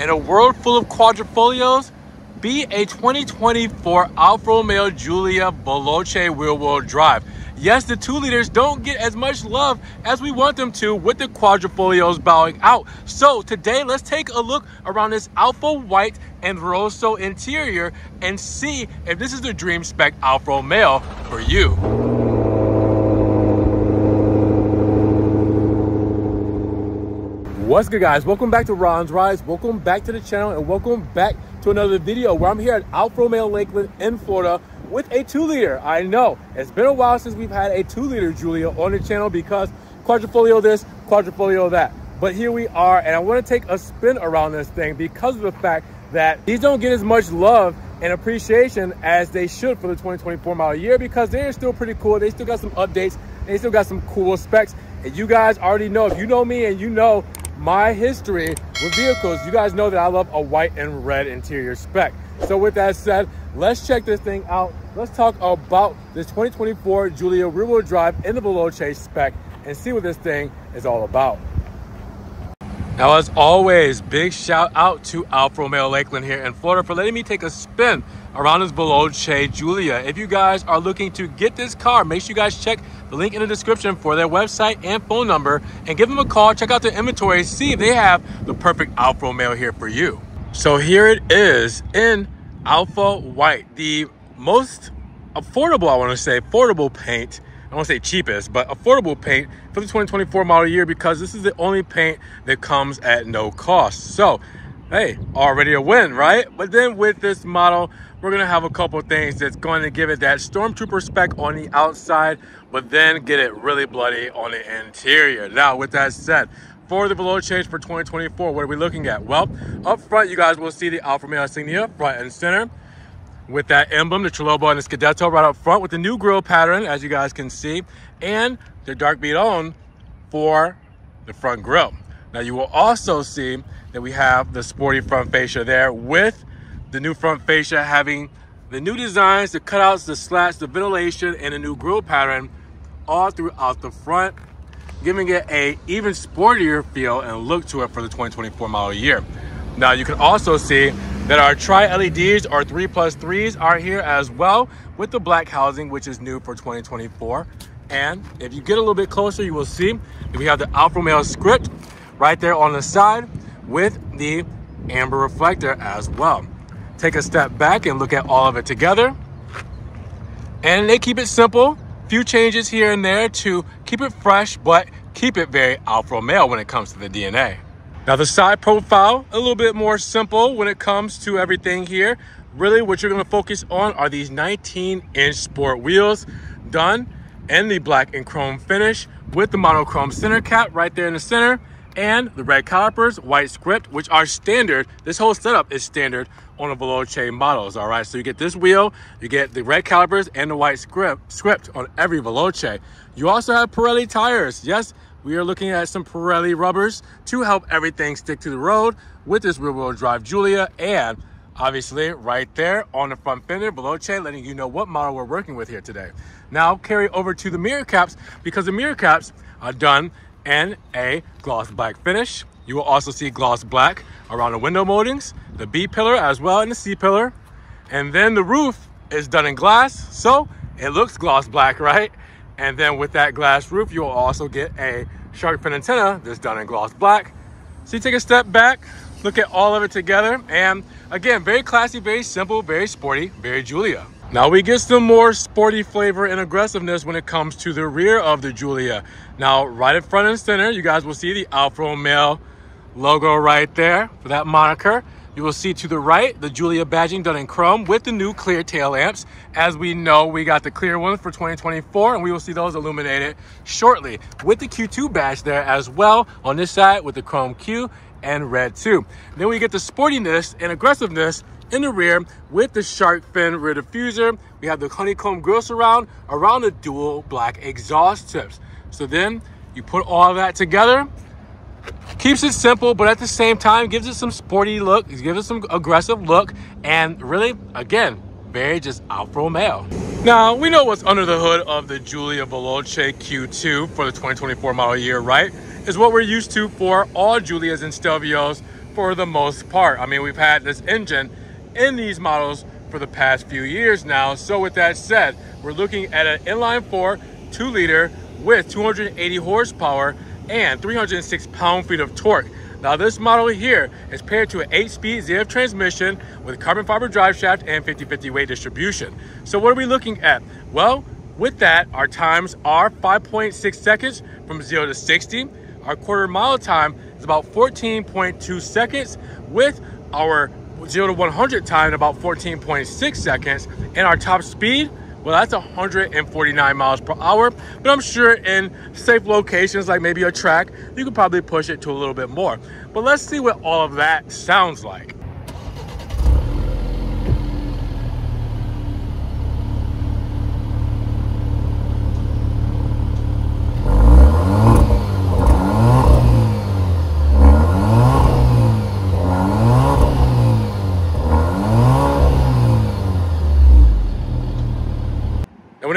In a world full of Quadrifoglios, be a 2024 Alfa Romeo Giulia Veloce wheel-wheel drive. Yes, the two liters don't get as much love as we want them to with the Quadrifoglios bowing out. So today, let's take a look around this Alfa White and Rosso interior and see if this is the dream spec Alfa Romeo for you. What's good guys? Welcome back to Ron's Rides. Welcome back to the channel and welcome back to another video where I'm here at Alfa Romeo Lakeland in Florida with a two liter. I know it's been a while since we've had a two liter Giulia on the channel because Quadrifoglio this, Quadrifoglio that. But here we are and I want to take a spin around this thing because of the fact that these don't get as much love and appreciation as they should for the 2024 model year because they're still pretty cool. They still got some updates. They still got some cool specs. And you guys already know, if you know me and you know my history with vehicles, you guys know that I love a white and red interior spec. So with that said, let's check this thing out. Let's talk about this 2024 Giulia rear-wheel drive in the Veloce spec and see what this thing is all about. Now, as always, big shout out to Alfa Romeo Lakeland here in Florida for letting me take a spin around this Veloce Giulia. If you guys are looking to get this car, make sure you guys check the link in the description for their website and phone number and give them a call, check out their inventory, see if they have the perfect Alfa Romeo here for you. So here it is in Alfa White, the most affordable, I want to say, affordable paint. I won't say cheapest, but affordable paint for the 2024 model year because this is the only paint that comes at no cost. So, hey, already a win, right? But then with this model, we're gonna have a couple things that's going to give it that Stormtrooper spec on the outside, but then get it really bloody on the interior. Now, with that said, for the below change for 2024, what are we looking at? Well, up front, you guys will see the Alfa Romeo insignia front and center with that emblem, the Trilobo and the Scudetto right up front with the new grille pattern, as you guys can see, and the dark beat on for the front grille. Now you will also see that we have the sporty front fascia there with the new front fascia having the new designs, the cutouts, the slats, the ventilation, and a new grille pattern all throughout the front, giving it a even sportier feel and look to it for the 2024 model year. Now you can also see that our tri-LEDs or 3 plus 3s are here as well with the black housing, which is new for 2024. And if you get a little bit closer, you will see that we have the Alfa Romeo script right there on the side with the amber reflector as well take a step back and look at all of it together. And they keep it simple, few changes here and there to keep it fresh, but keep it very Alfa Romeo when it comes to the DNA. Now the side profile, a little bit more simple when it comes to everything here. Really what you're gonna focus on are these 19 inch sport wheels done in the black and chrome finish with the monochrome center cap right there in the center and the red calipers, white script, which are standard. This whole setup is standard on the Veloce models, all right? So you get this wheel, you get the red calipers and the white script, script on every Veloce. You also have Pirelli tires. Yes, we are looking at some Pirelli rubbers to help everything stick to the road with this rear-wheel drive Giulia and obviously right there on the front fender, Veloce, letting you know what model we're working with here today. Now carry over to the mirror caps because the mirror caps are done in a gloss black finish. You will also see gloss black around the window moldings, the B pillar as well, and the C pillar. And then the roof is done in glass, so it looks gloss black, right? And then with that glass roof, you'll also get a shark fin antenna that's done in gloss black. So you take a step back, look at all of it together, and again, very classy, very simple, very sporty, very Giulia. Now we get some more sporty flavor and aggressiveness when it comes to the rear of the Giulia. Now, right in front and center, you guys will see the Alfa Romeo logo right there for that moniker. You will see to the right, the Giulia badging done in chrome with the new clear tail lamps. As we know, we got the clear ones for 2024 and we will see those illuminated shortly with the Q2 badge there as well on this side with the chrome Q and red too. Then we get the sportiness and aggressiveness in the rear with the shark fin rear diffuser. We have the honeycomb grille surround around the dual black exhaust tips. So then you put all that together, keeps it simple, but at the same time gives it some sporty look, gives it some aggressive look, and really, again, very just Alfa Romeo. Now, we know what's under the hood of the Giulia Veloce Q2 for the 2024 model year, right? Is what we're used to for all Giulias and Stelvios for the most part. I mean, we've had this engine in these models for the past few years now. So with that said, we're looking at an inline four, two liter with 280 horsepower and 306 pound-feet of torque. Now this model here is paired to an 8-speed ZF transmission with carbon fiber drive shaft and 50-50 weight distribution. So what are we looking at? Well, with that, our times are 5.6 seconds from 0 to 60. Our quarter mile time is about 14.2 seconds with our 0 to 100 time in about 14.6 seconds. And our top speed, well, that's 149 miles per hour. But I'm sure in safe locations like maybe a track, you could probably push it to a little bit more. But let's see what all of that sounds like.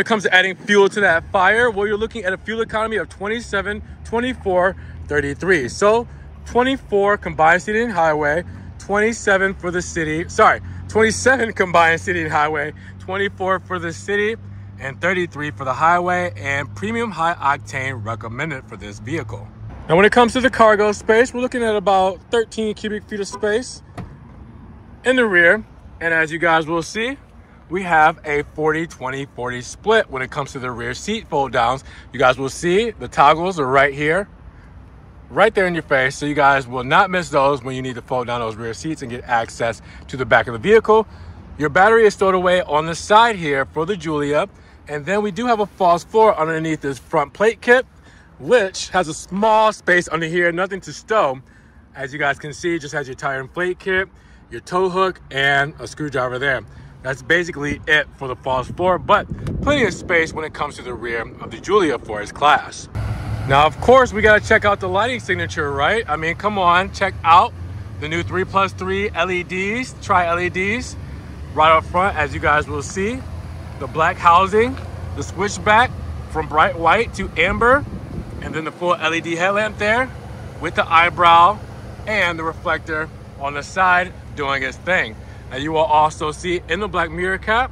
It comes to adding fuel to that fire, well, you're looking at a fuel economy of 27, 24, 33. So 24 combined city and highway, 27 for the city, sorry, 27 combined city and highway, 24 for the city, and 33 for the highway, and premium high octane recommended for this vehicle. Now, when it comes to the cargo space, we're looking at about 13 cubic feet of space in the rear. And as you guys will see, we have a 40 20 40 split when it comes to the rear seat fold downs. You guys will see the toggles are right here right there in your face. So you guys will not miss those when you need to fold down those rear seats and get access to the back of the vehicle. Your battery is stowed away on the side here for the Giulia. and then we do have a false floor underneath this front plate kit which has a small space under here nothing to stow. As you guys can see just has your tire and inflate kit your tow hook and a screwdriver there that's basically it for the false floor, but plenty of space when it comes to the rear of the Giulia for its class. Now, of course, we gotta check out the lighting signature, right? I mean, come on, check out the new 3 plus 3 LEDs, tri-LEDs, right up front, as you guys will see. The black housing, the switchback from bright white to amber, and then the full LED headlamp there with the eyebrow and the reflector on the side doing its thing. And you will also see in the black mirror cap,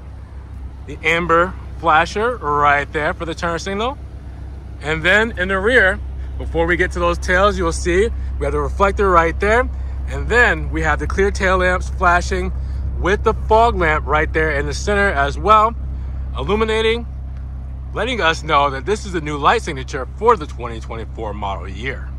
the amber flasher right there for the turn signal. And then in the rear, before we get to those tails, you'll see we have the reflector right there. And then we have the clear tail lamps flashing with the fog lamp right there in the center as well, illuminating, letting us know that this is a new light signature for the 2024 model year.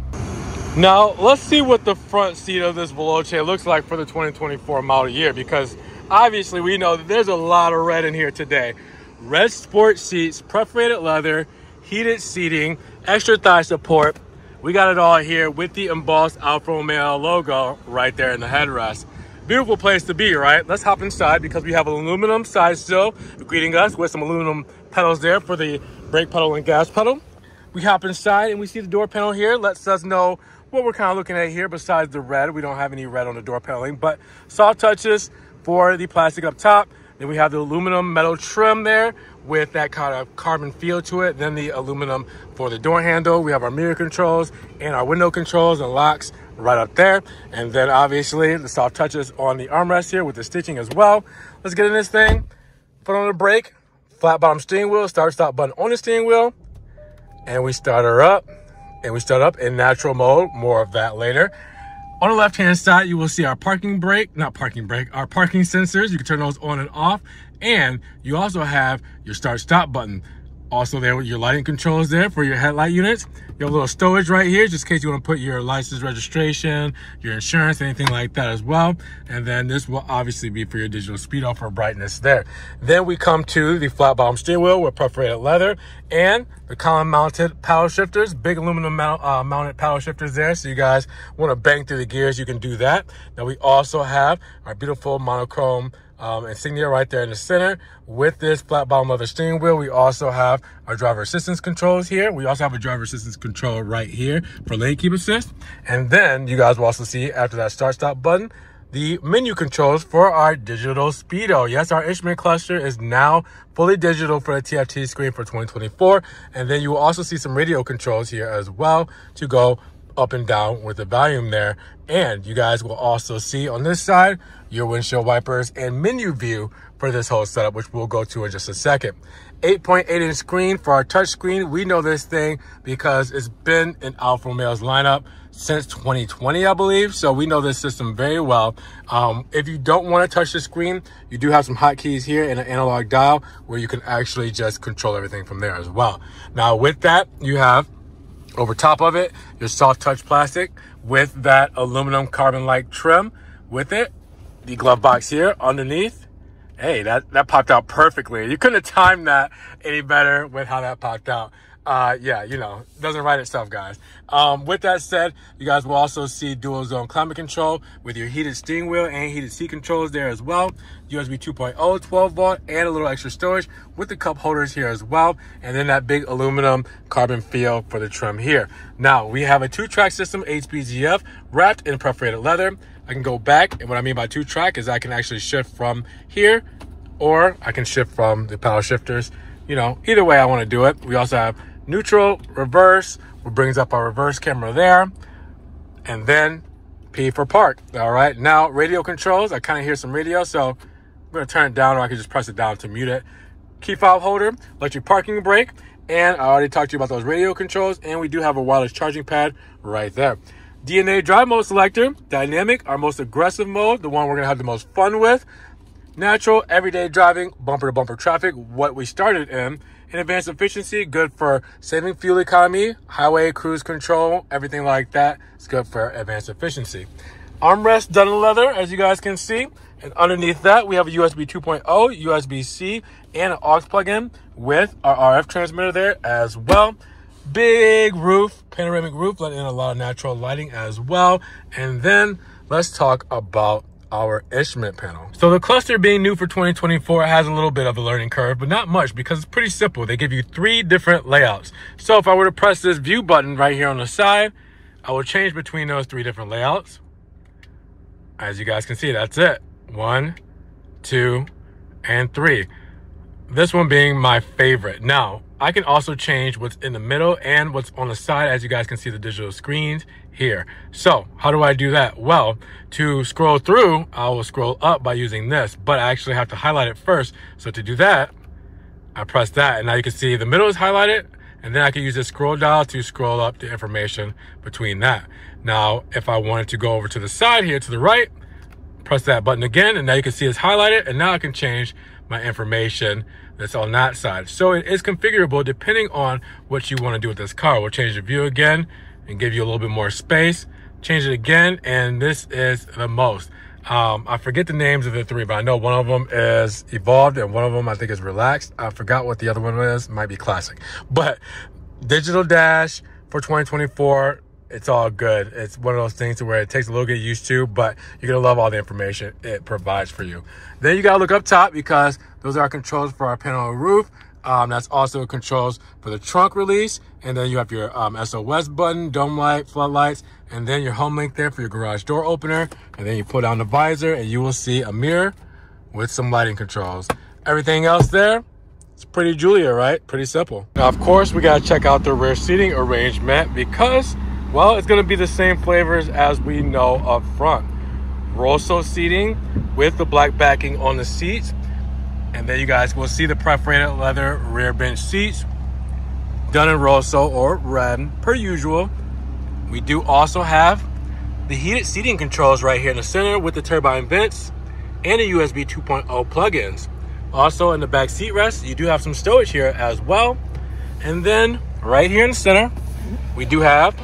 Now, let's see what the front seat of this Veloce looks like for the 2024 model year because obviously we know that there's a lot of red in here today. Red sport seats, perforated leather, heated seating, extra thigh support. We got it all here with the embossed Alfa Romeo logo right there in the headrest. Beautiful place to be, right? Let's hop inside because we have an aluminum side sill greeting us with some aluminum pedals there for the brake pedal and gas pedal. We hop inside and we see the door panel here. Lets us know what we're kind of looking at here besides the red. We don't have any red on the door paneling, but soft touches for the plastic up top. Then we have the aluminum metal trim there with that kind of carbon feel to it. Then the aluminum for the door handle. We have our mirror controls and our window controls and locks right up there. And then obviously the soft touches on the armrest here with the stitching as well. Let's get in this thing, put on the brake, flat bottom steering wheel, start stop button on the steering wheel, and we start her up and we start up in natural mode. More of that later. On the left-hand side, you will see our parking brake, not parking brake, our parking sensors. You can turn those on and off. And you also have your start-stop button. Also there with your lighting controls there for your headlight units. You have a little storage right here, just in case you want to put your license registration, your insurance, anything like that as well. And then this will obviously be for your digital speedo for brightness there. Then we come to the flat bottom steering wheel with perforated leather and the column mounted paddle shifters, big aluminum mount, uh, mounted paddle shifters there. So you guys want to bang through the gears, you can do that. Now we also have our beautiful monochrome um, insignia right there in the center. With this flat bottom leather steering wheel, we also have our driver assistance controls here. We also have a driver assistance control right here for lane keep assist. And then you guys will also see after that start stop button, the menu controls for our digital speedo. Yes, our instrument cluster is now fully digital for the TFT screen for 2024. And then you will also see some radio controls here as well to go up and down with the volume there. And you guys will also see on this side your windshield wipers and menu view for this whole setup, which we'll go to in just a second. 8.8 inch screen for our touch screen. We know this thing because it's been in Alfa Romeo's lineup since 2020, I believe. So we know this system very well. Um, if you don't want to touch the screen, you do have some hotkeys here and an analog dial where you can actually just control everything from there as well. Now with that, you have over top of it, your soft touch plastic with that aluminum carbon-like trim with it. The glove box here underneath. Hey, that, that popped out perfectly. You couldn't have timed that any better with how that popped out uh, yeah, you know, doesn't write itself, guys. Um, with that said, you guys will also see dual zone climate control with your heated steering wheel and heated seat controls there as well. USB 2.0, 12 volt, and a little extra storage with the cup holders here as well. And then that big aluminum carbon feel for the trim here. Now, we have a two track system, HPGF, wrapped in perforated leather. I can go back, and what I mean by two track is I can actually shift from here, or I can shift from the power shifters. You know, either way I want to do it. We also have neutral, reverse, which brings up our reverse camera there, and then P for park. All right, now radio controls. I kind of hear some radio, so I'm gonna turn it down, or I can just press it down to mute it. Key fob holder, electric parking brake, and I already talked to you about those radio controls, and we do have a wireless charging pad right there. DNA drive mode selector, dynamic, our most aggressive mode, the one we're gonna have the most fun with. Natural, everyday driving, bumper to bumper traffic, what we started in in advanced efficiency, good for saving fuel economy, highway cruise control, everything like that. It's good for advanced efficiency. Armrest done in leather, as you guys can see. And underneath that, we have a USB 2.0, USB-C, and an aux plug-in with our RF transmitter there as well. Big roof, panoramic roof, letting in a lot of natural lighting as well. And then let's talk about our instrument panel. So the cluster being new for 2024 has a little bit of a learning curve, but not much because it's pretty simple. They give you three different layouts. So if I were to press this view button right here on the side, I will change between those three different layouts. As you guys can see, that's it. One, two, and three. This one being my favorite. Now, I can also change what's in the middle and what's on the side. As you guys can see the digital screens here. So how do I do that? Well, to scroll through, I will scroll up by using this, but I actually have to highlight it first. So to do that, I press that and now you can see the middle is highlighted and then I can use this scroll dial to scroll up the information between that. Now, if I wanted to go over to the side here to the right, press that button again and now you can see it's highlighted and now I can change my information that's on that side. So it is configurable depending on what you want to do with this car. We'll change the view again and give you a little bit more space. Change it again, and this is the most. Um, I forget the names of the three, but I know one of them is evolved and one of them I think is relaxed. I forgot what the other one is. Might be classic, but digital dash for 2024 it's all good. It's one of those things to where it takes a little get used to, but you're gonna love all the information it provides for you. Then you gotta look up top because those are our controls for our panel roof. Um, that's also controls for the trunk release. And then you have your um, SOS button, dome light, floodlights, and then your home link there for your garage door opener. And then you pull down the visor and you will see a mirror with some lighting controls. Everything else there, it's pretty Giulia, right? Pretty simple. Now, of course, we gotta check out the rear seating arrangement because well, it's gonna be the same flavors as we know up front. Rosso seating with the black backing on the seats. And then you guys will see the perforated leather rear bench seats done in Rosso or red per usual. We do also have the heated seating controls right here in the center with the turbine vents and the USB 2.0 plugins. Also in the back seat rest, you do have some stowage here as well. And then right here in the center, we do have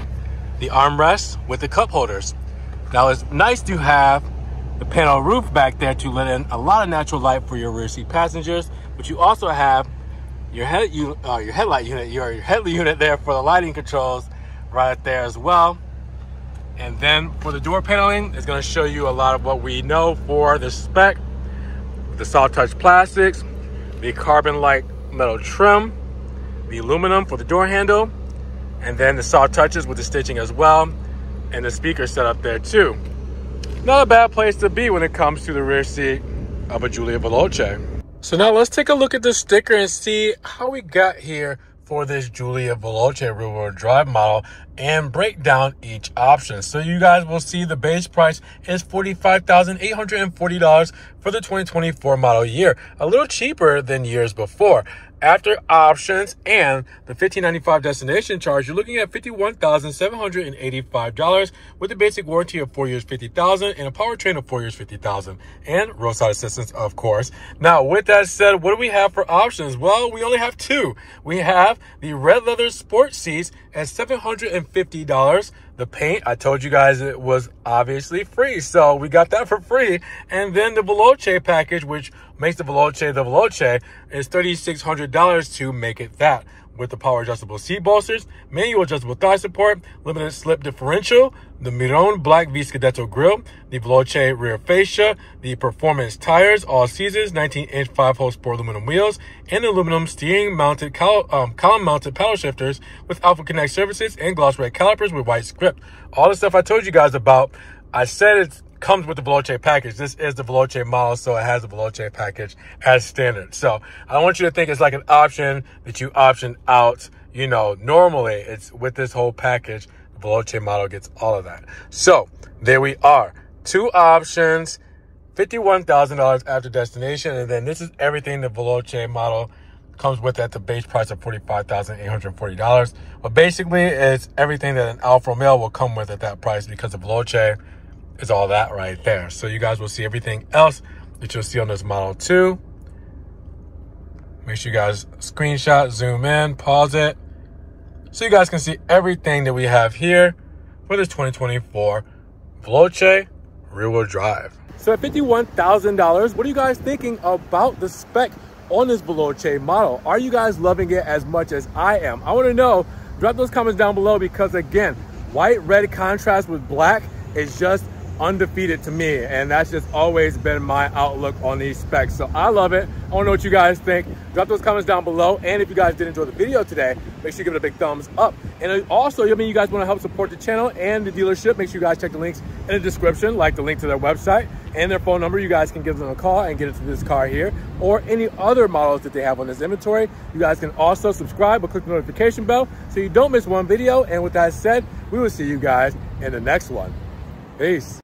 the armrest with the cup holders. Now it's nice to have the panel roof back there to let in a lot of natural light for your rear seat passengers, but you also have your head you uh, your headlight unit, your, your headlight unit there for the lighting controls right there as well. And then for the door paneling, it's going to show you a lot of what we know for the spec, the soft touch plastics, the carbon-like metal trim, the aluminum for the door handle, and then the soft touches with the stitching as well and the speaker set up there too not a bad place to be when it comes to the rear seat of a Giulia Veloce so now let's take a look at the sticker and see how we got here for this Giulia Veloce rear-wheel drive model and break down each option. So you guys will see the base price is $45,840 for the 2024 model year, a little cheaper than years before. After options and the $15.95 destination charge, you're looking at $51,785 with a basic warranty of four years, 50,000 and a powertrain of four years, 50,000 and roadside assistance, of course. Now, with that said, what do we have for options? Well, we only have two. We have the red leather sport seats at $750 the paint, I told you guys it was obviously free. So we got that for free. And then the Veloce package, which makes the Veloce the Veloce, is $3,600 to make it that with the power adjustable seat bolsters, manual adjustable thigh support, limited slip differential, the Miron Black V Scudetto grille, the Veloce rear fascia, the performance tires, all seasons, 19 inch 5 hole sport aluminum wheels, and aluminum steering mounted col- um, column mounted paddle shifters with Alfa Connect services and gloss red calipers with white script. All the stuff I told you guys about, I said it's comes with the Veloce package. This is the Veloce model, so it has the Veloce package as standard. So I want you to think it's like an option that you option out. You know, normally it's with this whole package, the Veloce model gets all of that. So there we are. Two options, $51,000 after destination. And then this is everything the Veloce model comes with at the base price of $45,840. But basically, it's everything that an Alfa Romeo will come with at that price because the Veloce is all that right there. So you guys will see everything else that you'll see on this Model 2. Make sure you guys screenshot, zoom in, pause it. So you guys can see everything that we have here for this 2024 Veloce rear-wheel drive. So at $51,000, what are you guys thinking about the spec on this Veloce model? Are you guys loving it as much as I am? I wanna know, drop those comments down below because again, white red contrast with black is just undefeated to me. And that's just always been my outlook on these specs. So I love it. I wanna know what you guys think. Drop those comments down below. And if you guys did enjoy the video today, make sure you give it a big thumbs up. And uh, also, I mean, you guys wanna help support the channel and the dealership, make sure you guys check the links in the description, like the link to their website and their phone number. You guys can give them a call and get into this car here or any other models that they have on this inventory. You guys can also subscribe or click the notification bell so you don't miss one video. And with that said, we will see you guys in the next one. Peace.